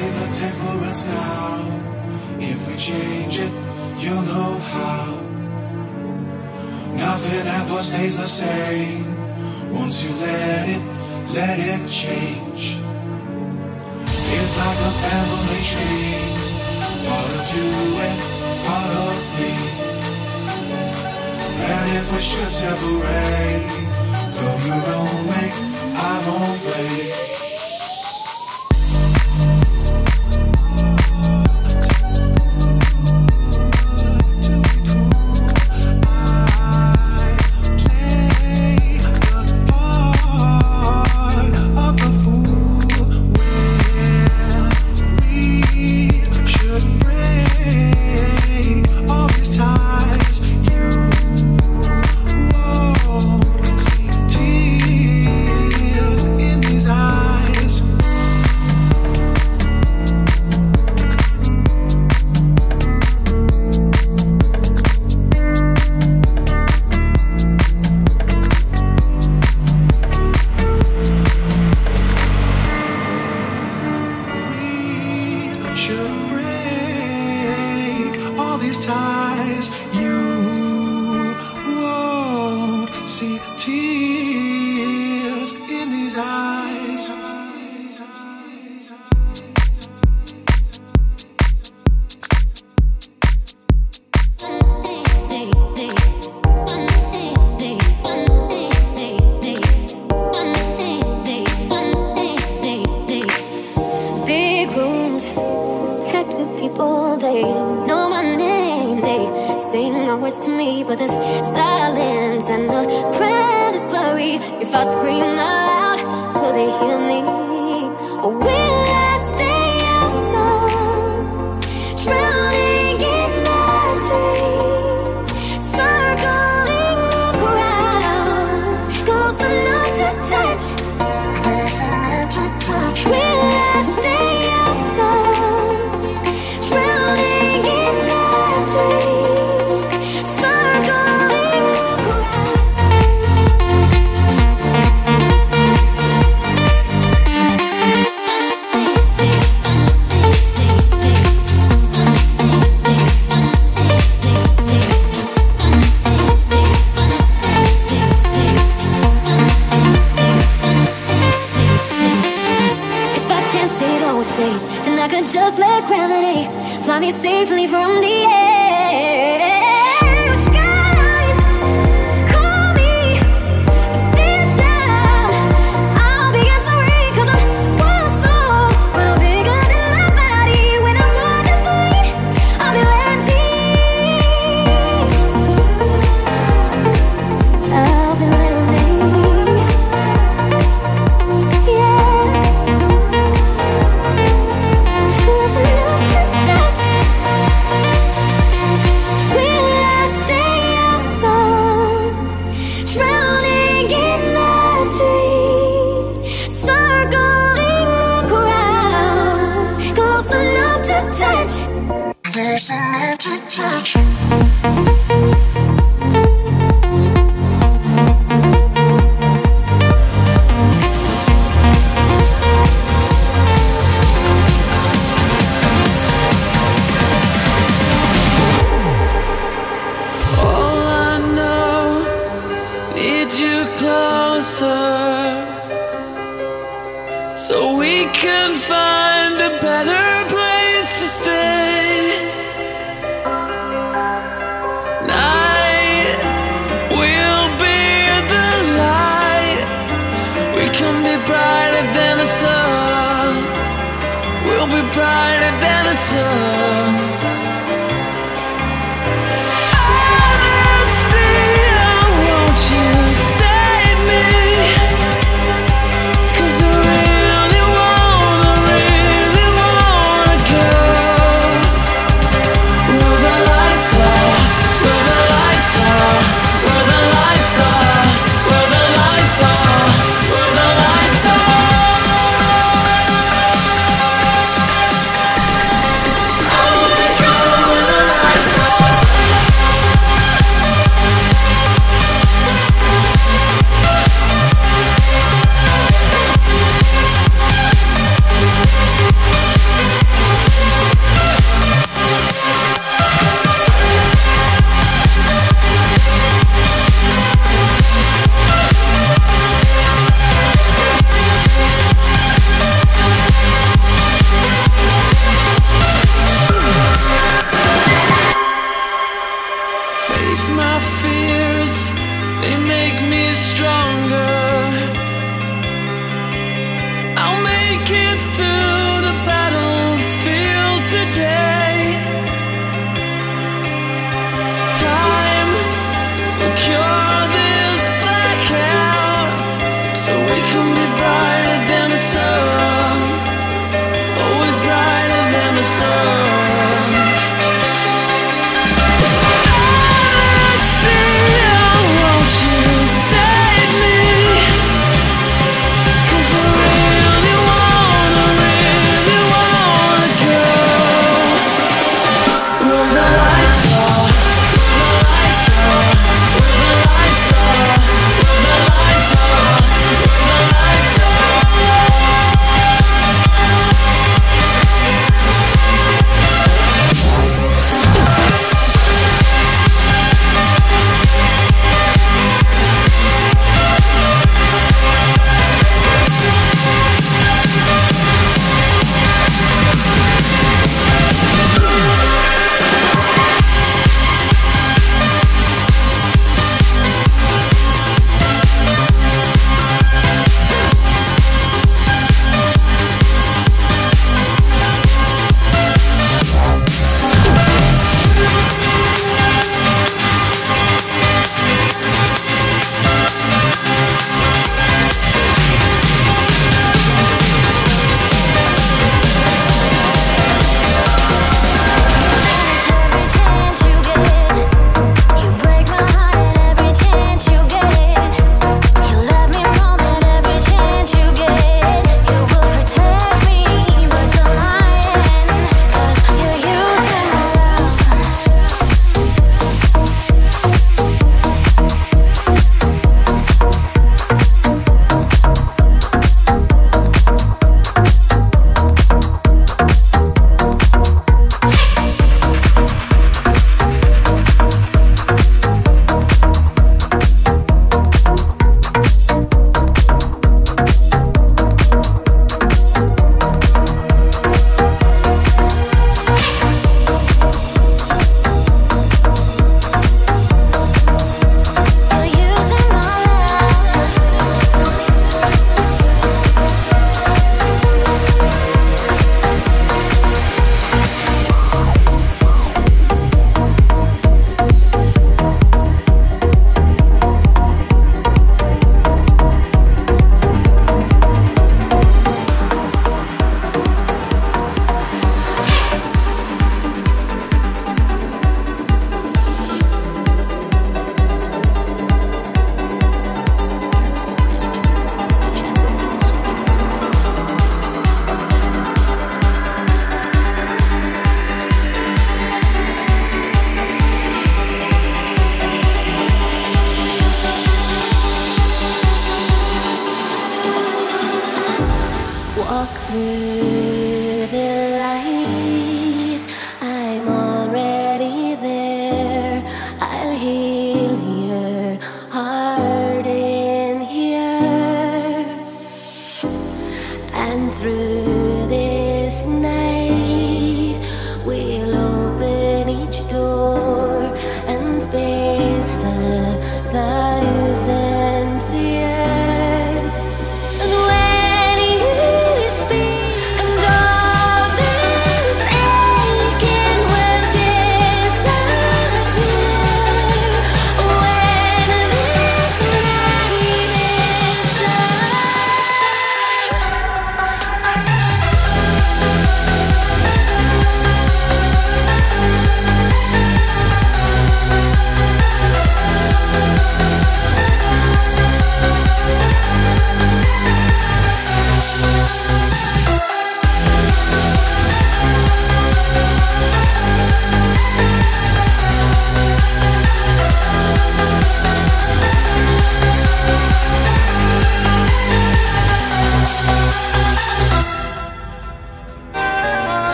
see the difference now. If we change it, you'll know how. Nothing ever stays the same. Once you let it, let it change. It's like a family tree Part of you and part of me. And if we should separate Go your own way, I won't wait eyes, you won't see tears. And I could just let gravity fly me safely from the edge. Cause I to touch you. be brighter than the sun.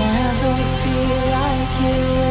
never be like you.